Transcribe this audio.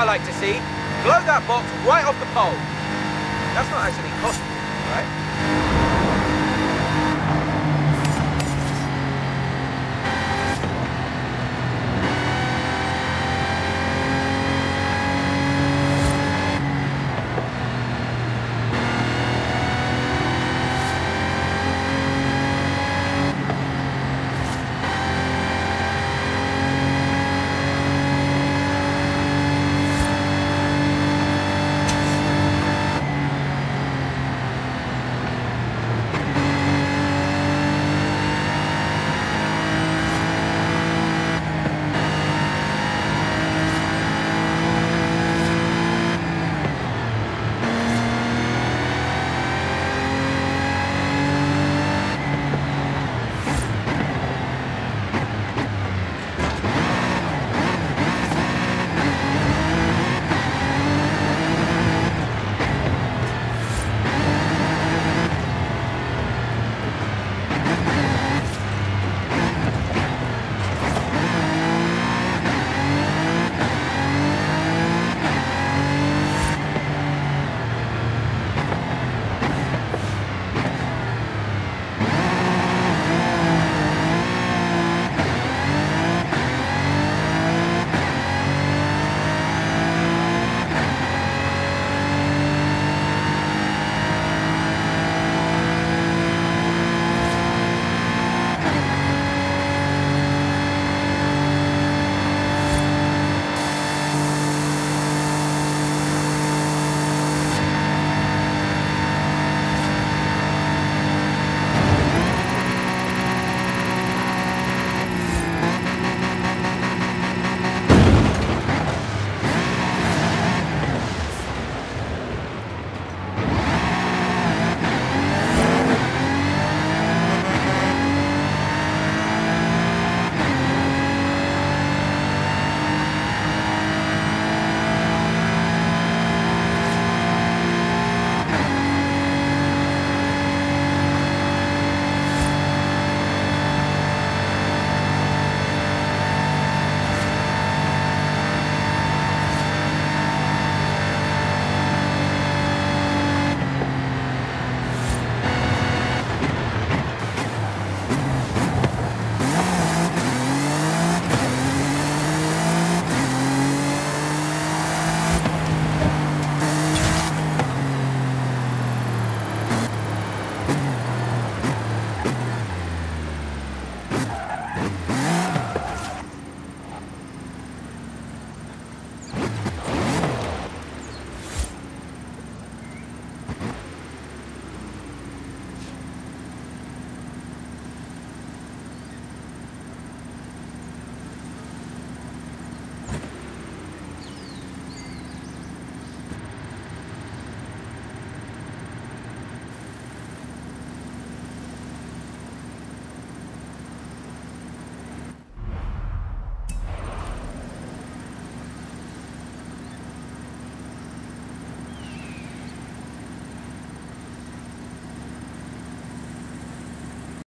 I like to see. Blow that box right off the pole. That's not actually possible, right?